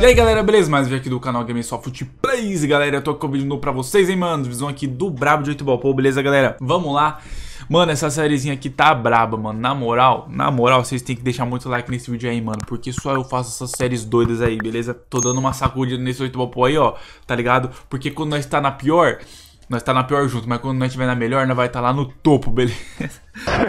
E aí galera, beleza? Mais um vídeo aqui do canal Gamesoft Plays Galera, eu tô com um vídeo novo pra vocês, hein mano Visão aqui do Brabo de 8 Ball, pô, beleza galera? Vamos lá Mano, essa sériezinha aqui tá braba, mano Na moral, na moral, vocês tem que deixar muito like nesse vídeo aí, mano Porque só eu faço essas séries doidas aí, beleza? Tô dando uma sacudida nesse 8 Ball aí, ó Tá ligado? Porque quando nós tá na pior nós tá na pior junto, mas quando nós estiver na melhor, nós vai estar tá lá no topo, beleza?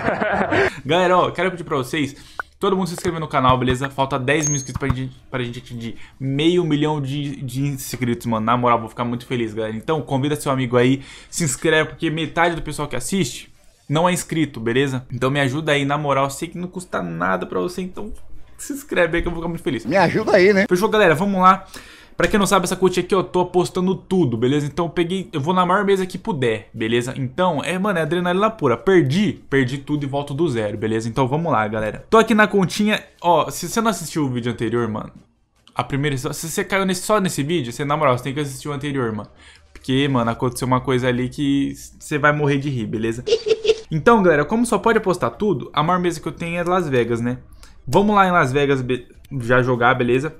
Galera, ó, quero pedir pra vocês todo mundo se inscrever no canal, beleza? Falta 10 mil inscritos pra gente, pra gente atingir meio milhão de, de inscritos, mano. Na moral, vou ficar muito feliz, galera. Então, convida seu amigo aí, se inscreve, porque metade do pessoal que assiste não é inscrito, beleza? Então me ajuda aí, na moral, sei que não custa nada pra você, então se inscreve aí que eu vou ficar muito feliz. Me ajuda aí, né? Fechou, galera? Vamos lá. Pra quem não sabe, essa coach aqui eu tô apostando tudo, beleza? Então eu peguei, eu vou na maior mesa que puder, beleza? Então, é, mano, é adrenalina pura. Perdi, perdi tudo e volto do zero, beleza? Então vamos lá, galera. Tô aqui na continha, ó, se você não assistiu o vídeo anterior, mano, a primeira, se você caiu nesse, só nesse vídeo, você, na moral, você tem que assistir o anterior, mano. Porque, mano, aconteceu uma coisa ali que você vai morrer de rir, beleza? Então, galera, como só pode apostar tudo, a maior mesa que eu tenho é Las Vegas, né? Vamos lá em Las Vegas já jogar, beleza?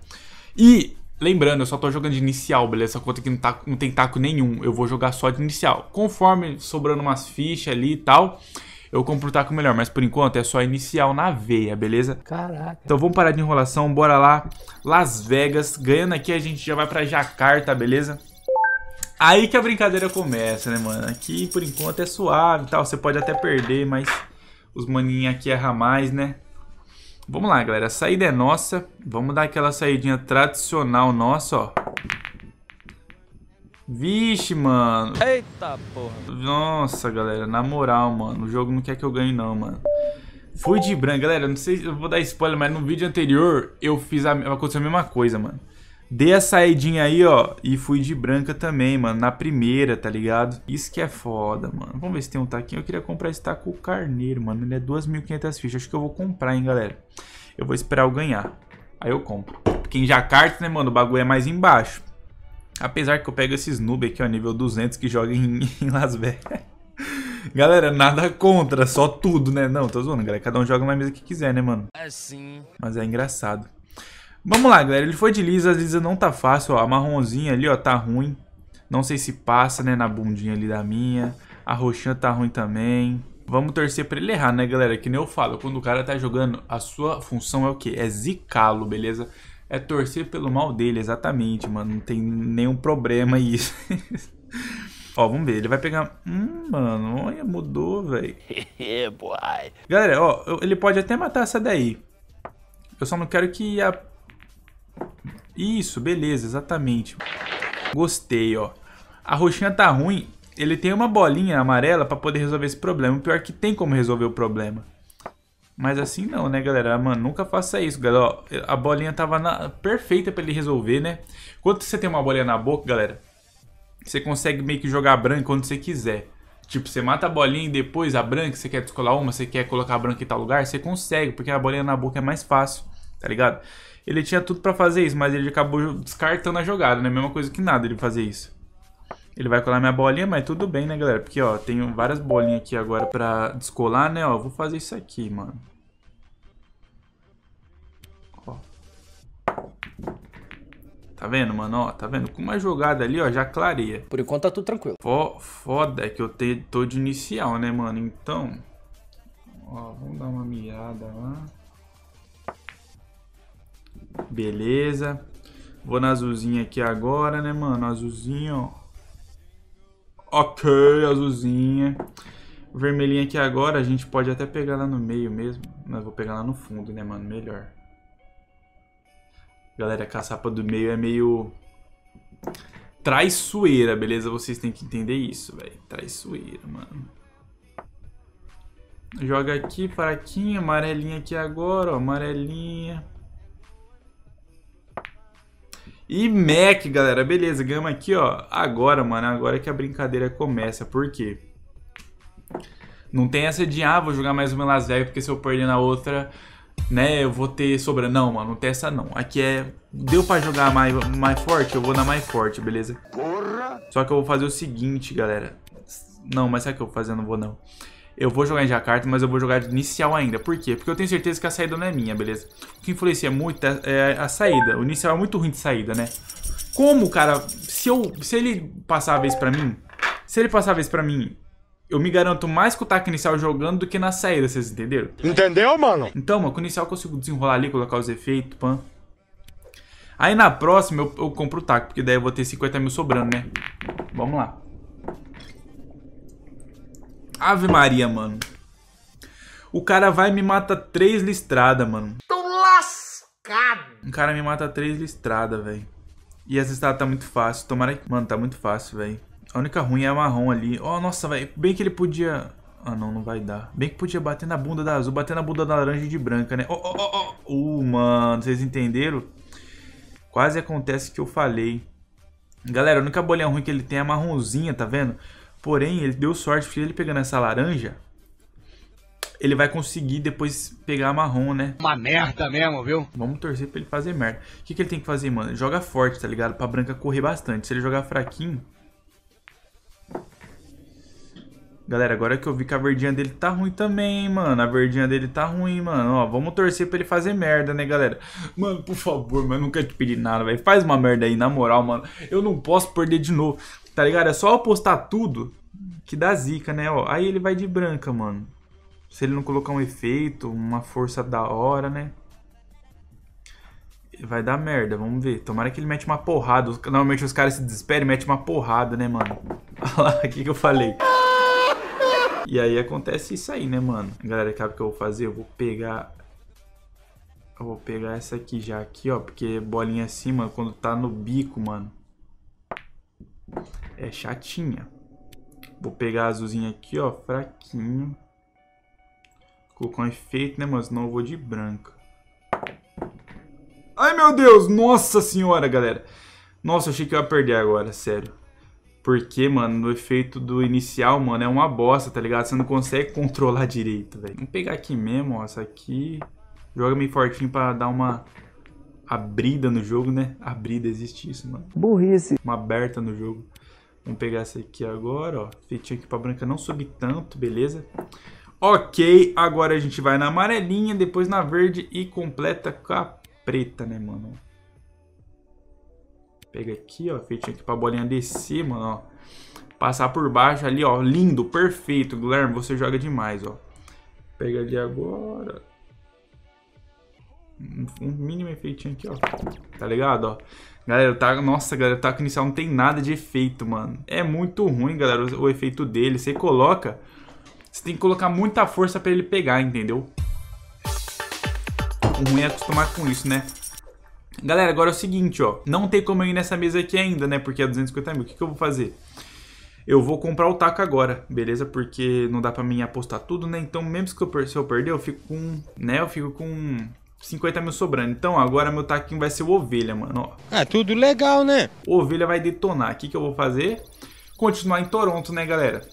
E Lembrando, eu só tô jogando de inicial, beleza? Essa conta aqui não, tá, não tem taco nenhum. Eu vou jogar só de inicial. Conforme sobrando umas fichas ali e tal, eu compro o taco melhor. Mas por enquanto é só inicial na veia, beleza? Caraca. Então vamos parar de enrolação, bora lá. Las Vegas. Ganhando aqui a gente já vai pra Jacarta, beleza? Aí que a brincadeira começa, né, mano? Aqui por enquanto é suave e tal. Você pode até perder, mas os maninhos aqui erram mais, né? Vamos lá, galera. A saída é nossa. Vamos dar aquela saidinha tradicional nossa, ó. Vixe, mano. Eita, porra. Nossa, galera. Na moral, mano. O jogo não quer que eu ganhe, não, mano. Fui de branco. Galera, não sei se eu vou dar spoiler, mas no vídeo anterior eu fiz a... Aconteceu a mesma coisa, mano. Dei a saidinha aí, ó, e fui de branca também, mano, na primeira, tá ligado? Isso que é foda, mano. Vamos ver se tem um taquinho. Eu queria comprar esse taco carneiro, mano. Ele é 2.500 fichas. Acho que eu vou comprar, hein, galera. Eu vou esperar eu ganhar. Aí eu compro. Porque em Jacarta, né, mano, o bagulho é mais embaixo. Apesar que eu pego esses noob aqui, ó, nível 200, que joga em, em Las Vegas. Galera, nada contra, só tudo, né? Não, tô zoando, galera. Cada um joga na mesa que quiser, né, mano? É sim. Mas é engraçado. Vamos lá, galera. Ele foi de lisa. A lisa não tá fácil, ó. A marronzinha ali, ó, tá ruim. Não sei se passa, né, na bundinha ali da minha. A roxinha tá ruim também. Vamos torcer pra ele errar, né, galera? Que nem eu falo, quando o cara tá jogando, a sua função é o quê? É zicá-lo, beleza? É torcer pelo mal dele, exatamente, mano. Não tem nenhum problema isso. Ó, vamos ver. Ele vai pegar... Hum, mano, olha, mudou, velho. Galera, ó, ele pode até matar essa daí. Eu só não quero que a isso, beleza, exatamente. Gostei, ó. A roxinha tá ruim. Ele tem uma bolinha amarela pra poder resolver esse problema. O pior é que tem como resolver o problema. Mas assim não, né, galera? Mano, nunca faça isso, galera. Ó, a bolinha tava na... perfeita pra ele resolver, né? Quando você tem uma bolinha na boca, galera, você consegue meio que jogar branca quando você quiser. Tipo, você mata a bolinha e depois a branca, você quer descolar uma, você quer colocar a branca em tal lugar, você consegue, porque a bolinha na boca é mais fácil, tá ligado? Ele tinha tudo pra fazer isso, mas ele acabou descartando a jogada, né? Mesma coisa que nada ele fazer isso. Ele vai colar minha bolinha, mas tudo bem, né, galera? Porque, ó, tenho várias bolinhas aqui agora pra descolar, né? Ó, vou fazer isso aqui, mano. Ó. Tá vendo, mano? Ó, tá vendo? Com uma jogada ali, ó, já clareia. Por enquanto tá tudo tranquilo. foda é que eu te, tô de inicial, né, mano? Então... Ó, vamos dar uma mirada lá. Beleza. Vou na azulzinha aqui agora, né, mano? Azulzinho, ó. Ok, azulzinha. Vermelhinha aqui agora, a gente pode até pegar lá no meio mesmo. Mas vou pegar lá no fundo, né, mano? Melhor. Galera, a caçapa do meio é meio... Traiçoeira, beleza? Vocês têm que entender isso, velho. Traiçoeira, mano. Joga aqui, fraquinha, amarelinha aqui agora, ó. Amarelinha. E Mac, galera, beleza, ganhamos aqui, ó. Agora, mano, agora que a brincadeira começa. Por quê? Não tem essa de, ah, vou jogar mais uma Las Vegas, porque se eu perder na outra, né, eu vou ter sobrando. Não, mano, não tem essa não. Aqui é, deu pra jogar mais, mais forte, eu vou na mais forte, beleza? Porra! Só que eu vou fazer o seguinte, galera. Não, mas sabe o que eu vou fazer? Eu não vou, não. Eu vou jogar em Jacarta, mas eu vou jogar de inicial ainda. Por quê? Porque eu tenho certeza que a saída não é minha, beleza? O que influencia muito é, é a saída. O inicial é muito ruim de saída, né? Como, cara, se, eu, se ele passar a vez pra mim... Se ele passar a vez pra mim, eu me garanto mais com o taco inicial jogando do que na saída, vocês entenderam? Entendeu, mano? Então, mano, com o inicial eu consigo desenrolar ali, colocar os efeitos, pan. Aí na próxima eu, eu compro o taco, porque daí eu vou ter 50 mil sobrando, né? Vamos lá. Ave Maria, mano. O cara vai e me mata três listradas, mano. Tô lascado. Um cara me mata três listradas, velho. E essa estrada tá muito fácil. Tomara que... Mano, tá muito fácil, velho. A única ruim é a marrom ali. Oh, nossa, velho. Bem que ele podia... Ah, não, não vai dar. Bem que podia bater na bunda da azul, bater na bunda da laranja e de branca, né? Oh, oh, oh, oh. Uh, mano, vocês entenderam? Quase acontece que eu falei. Galera, a única bolinha ruim que ele tem é a marronzinha, tá vendo? Porém, ele deu sorte, porque ele pegando essa laranja, ele vai conseguir depois pegar a marrom, né? Uma merda mesmo, viu? Vamos torcer pra ele fazer merda. O que, que ele tem que fazer, mano? Joga forte, tá ligado? Pra branca correr bastante. Se ele jogar fraquinho... Galera, agora que eu vi que a verdinha dele tá ruim também, mano. A verdinha dele tá ruim, mano. Ó, vamos torcer pra ele fazer merda, né, galera? Mano, por favor, mano, eu não quero te pedir nada, velho. Faz uma merda aí, na moral, mano. Eu não posso perder de novo. Tá ligado? É só apostar tudo que dá zica, né? Ó, aí ele vai de branca, mano. Se ele não colocar um efeito, uma força da hora, né? Vai dar merda, vamos ver. Tomara que ele mete uma porrada. Normalmente os caras se desesperam e metem uma porrada, né, mano? Olha lá, o que, que eu falei. E aí acontece isso aí, né, mano? Galera, sabe o que eu vou fazer? Eu vou pegar... Eu vou pegar essa aqui já, aqui, ó. Porque bolinha acima, quando tá no bico, mano é chatinha. Vou pegar a azulzinha aqui, ó, fraquinho. Colocar um efeito, né, mas senão eu vou de branca. Ai, meu Deus! Nossa senhora, galera. Nossa, achei que eu ia perder agora, sério. Porque, mano, no efeito do inicial, mano, é uma bosta, tá ligado? Você não consegue controlar direito, velho. Vamos pegar aqui mesmo, ó, essa aqui. Joga meio fortinho pra dar uma abrida no jogo, né? Abrida, existe isso, mano. Burrice. Uma aberta no jogo. Vamos pegar essa aqui agora, ó. Feitinho aqui pra branca não subir tanto, beleza? Ok, agora a gente vai na amarelinha, depois na verde e completa com a preta, né, mano? Pega aqui, ó, feitinho aqui pra bolinha descer, mano, ó. Passar por baixo ali, ó, lindo, perfeito. Guilherme, você joga demais, ó. Pega ali agora um mínimo efeitinho aqui, ó. Tá ligado, ó? Galera, tá... Nossa, galera, o taco inicial não tem nada de efeito, mano. É muito ruim, galera, o, o efeito dele. Você coloca... Você tem que colocar muita força pra ele pegar, entendeu? O ruim é acostumar com isso, né? Galera, agora é o seguinte, ó. Não tem como eu ir nessa mesa aqui ainda, né? Porque é 250 mil. O que, que eu vou fazer? Eu vou comprar o taco agora, beleza? Porque não dá pra mim apostar tudo, né? Então, mesmo que eu, se eu perder, eu fico com... Né? Eu fico com 50 mil sobrando. Então agora meu taquinho vai ser o ovelha, mano. Ó. É tudo legal, né? O ovelha vai detonar. O que, que eu vou fazer? Continuar em Toronto, né, galera?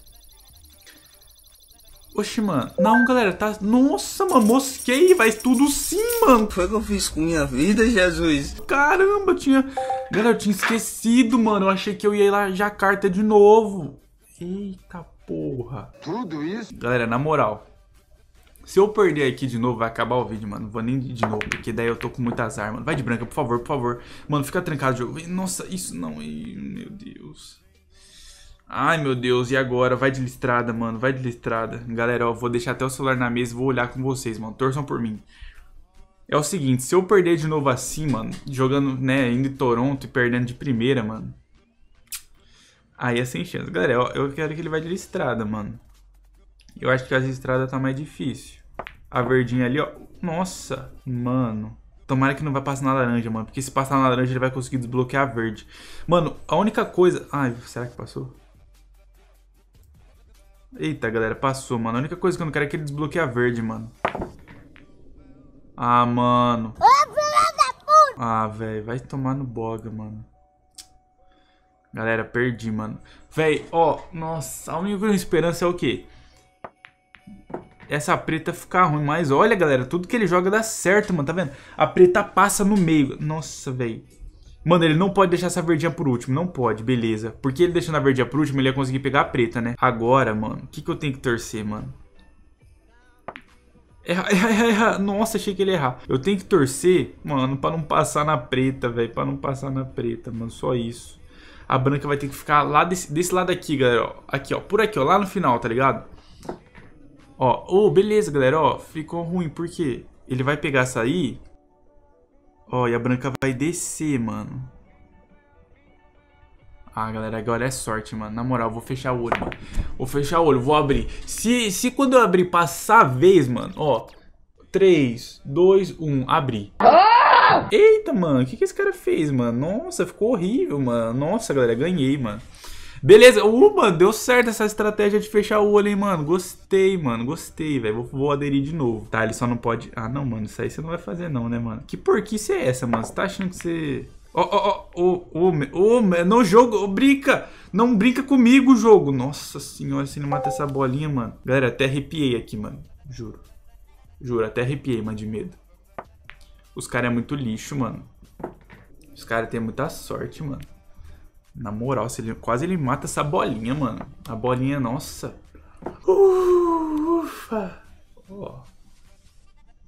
Oxi, mano. Não, galera, tá... Nossa, mano, mosquei. Vai tudo sim, mano. Foi o que eu fiz com minha vida, Jesus? Caramba, eu tinha... Galera, eu tinha esquecido, mano. Eu achei que eu ia ir lá Jacarta de novo. Eita porra. Tudo isso? Galera, na moral. Se eu perder aqui de novo, vai acabar o vídeo, mano. Vou nem de novo, porque daí eu tô com muitas armas. Vai de branca, por favor, por favor. Mano, fica trancado o jogo. Nossa, isso não... meu Deus. Ai, meu Deus. E agora? Vai de listrada, mano. Vai de listrada. Galera, ó, vou deixar até o celular na mesa e vou olhar com vocês, mano. Torçam por mim. É o seguinte, se eu perder de novo assim, mano, jogando, né, indo em Toronto e perdendo de primeira, mano. Aí é sem chance. Galera, eu, eu quero que ele vá de listrada, mano. Eu acho que as estradas tá mais difícil. A verdinha ali, ó. Nossa, mano. Tomara que não vai passar na laranja, mano. Porque se passar na laranja, ele vai conseguir desbloquear a verde. Mano, a única coisa... Ai, será que passou? Eita, galera, passou, mano. A única coisa que eu não quero é que ele desbloqueie a verde, mano. Ah, mano. Ah, velho, vai tomar no boga, mano. Galera, perdi, mano. Véi, ó, nossa, a única esperança é o quê? Essa preta ficar ruim. Mas olha, galera, tudo que ele joga dá certo, mano. Tá vendo? A preta passa no meio. Nossa, velho. Mano, ele não pode deixar essa verdinha por último. Não pode, beleza. Porque ele deixando a verdinha por último, ele ia conseguir pegar a preta, né? Agora, mano, o que, que eu tenho que torcer, mano? Erra, erra, erra. Nossa, achei que ele ia errar. Eu tenho que torcer, mano, pra não passar na preta, velho. Pra não passar na preta, mano. Só isso. A branca vai ter que ficar lá desse, desse lado aqui, galera. Ó. Aqui, ó. Por aqui, ó. Lá no final, tá ligado? Ó. Oh, beleza, galera. Ó. Ficou ruim. Por quê? Ele vai pegar essa aí. Ó. E a branca vai descer, mano. Ah, galera, agora é sorte, mano. Na moral, vou fechar o olho, mano. Vou fechar o olho, vou abrir. Se, se quando eu abrir passar a vez, mano, ó. 3, 2, 1, abri. Eita, mano, o que, que esse cara fez, mano? Nossa, ficou horrível, mano. Nossa, galera, ganhei, mano. Beleza, uh, mano, deu certo essa estratégia de fechar o olho, hein, mano. Gostei, mano, gostei, velho. Vou, vou, aderir de novo. Tá, ele só não pode... Ah, não, mano, isso aí você não vai fazer não, né, mano? Que porquice é essa, mano? Você tá achando que você... Ó, ó, ó, ó, no jogo, brinca! Não brinca comigo, jogo! Nossa senhora, se não mata essa bolinha, mano. Galera, até arrepiei aqui, mano. Juro. Juro, até arrepiei, mano, de medo. Os caras é muito lixo, mano. Os caras têm muita sorte, mano. Na moral, se ele, quase ele mata essa bolinha, mano. A bolinha, nossa. Ufa. Ó.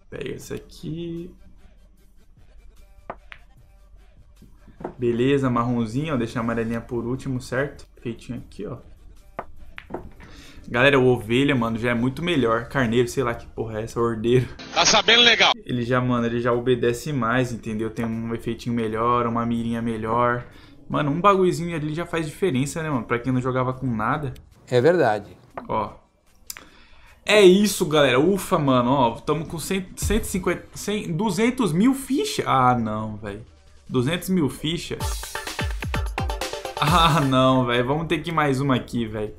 Pega esse aqui. Beleza, marronzinho, ó. Deixa a amarelinha por último, certo? Feitinho aqui, ó. Galera, o ovelha, mano, já é muito melhor. Carneiro, sei lá que porra é essa, ordeiro. Tá sabendo legal. Ele já, mano, ele já obedece mais, entendeu? Tem um efeitinho melhor, uma mirinha melhor. Mano, um bagulhozinho ali já faz diferença, né, mano? Pra quem não jogava com nada. É verdade. Ó. É isso, galera. Ufa, mano, ó. Tamo com 100, 150, 100, 200 mil fichas. Ah, não, velho. 200 mil fichas. Ah, não, velho. Vamos ter que ir mais uma aqui, velho.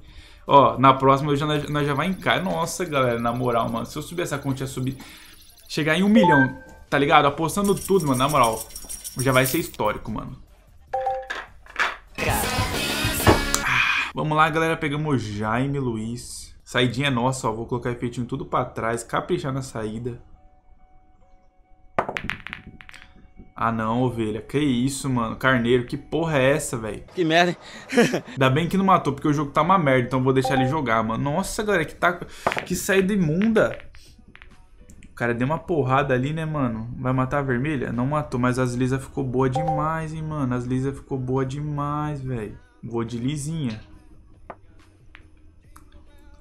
Ó, na próxima eu já, nós já vai em. Nossa, galera, na moral, mano. Se eu subir essa conta, ia subir... Chegar em um milhão, tá ligado? Apostando tudo, mano, na moral. Já vai ser histórico, mano. Vamos lá, galera. Pegamos Jaime Luiz. Saidinha nossa, ó. Vou colocar efeitinho tudo pra trás. Caprichar na saída. Ah não, ovelha. Que isso, mano. Carneiro, que porra é essa, velho? Que merda, hein? Ainda bem que não matou, porque o jogo tá uma merda, então vou deixar ele jogar, mano. Nossa, galera, que tá... Que saída imunda. O cara deu uma porrada ali, né, mano? Vai matar a vermelha? Não matou, mas as lisas ficou boa demais, hein, mano. As lisas ficou boa demais, velho. Vou de lisinha.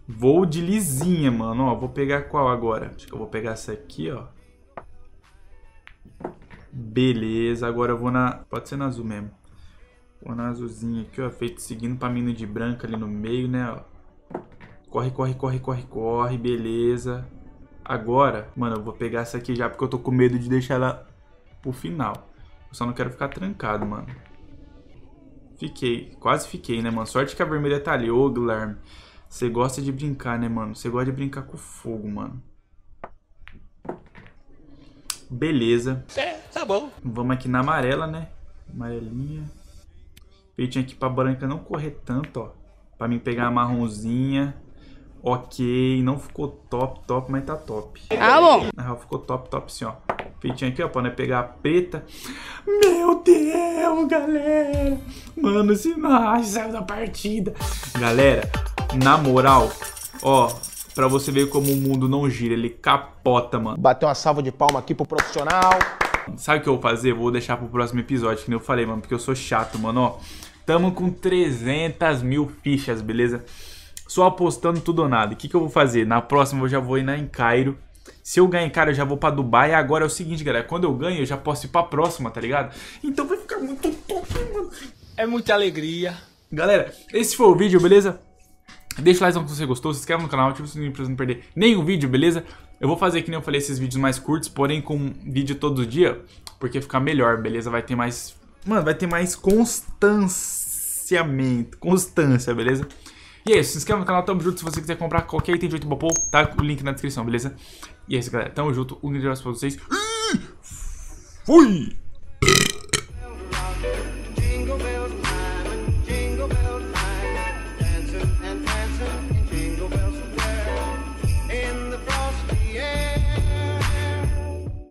Vou de lisinha, mano. Ó, vou pegar qual agora? Acho que eu vou pegar essa aqui, ó. Beleza, agora eu vou na... Pode ser na azul mesmo. Vou na azulzinha aqui, ó. Feito seguindo pra mina de branca ali no meio, né, ó. Corre, corre, corre, corre, corre. Beleza. Agora, mano, eu vou pegar essa aqui já porque eu tô com medo de deixar ela pro final. Eu só não quero ficar trancado, mano. Fiquei. Quase fiquei, né, mano? Sorte que a vermelha tá ali. Ô, Guilherme. Você gosta de brincar, né, mano? Você gosta de brincar com fogo, mano. Beleza. É, tá bom. Vamos aqui na amarela, né? Amarelinha. Feitinho aqui pra branca não correr tanto, ó. Pra mim pegar a marronzinha. Ok, não ficou top, top, mas tá top. Ah, bom. Na real, ficou top, top sim, ó. Feitinho aqui, ó, pra nós pegar a preta. Meu Deus, galera. Mano, esse Nash saiu da partida. Galera, na moral, ó, Pra você ver como o mundo não gira, ele capota, mano. Bateu uma salva de palma aqui pro profissional. Sabe o que eu vou fazer? Vou deixar pro próximo episódio, que nem eu falei, mano, porque eu sou chato, mano, ó. Tamo com 300 mil fichas, beleza? Só apostando tudo ou nada. O que, que eu vou fazer? Na próxima eu já vou ir na em Cairo. Se eu ganhar cara, eu já vou pra Dubai. Agora é o seguinte, galera. Quando eu ganho, eu já posso ir pra próxima, tá ligado? Então vai ficar muito top, mano. É muita alegria. Galera, esse foi o vídeo, beleza? Deixa o like se você gostou, se inscreve no canal, ativa o sininho pra você não perder nenhum vídeo, beleza? Eu vou fazer, que nem eu falei, esses vídeos mais curtos, porém com vídeo todo dia, porque fica melhor, beleza? Vai ter mais... Mano, vai ter mais constanciamento, constância, beleza? E é isso, se inscreve no canal, tamo junto, se você quiser comprar qualquer item de 8 Bopou, tá o link na descrição, beleza? E é isso, galera, tamo junto, um grande abraço pra vocês. Fui!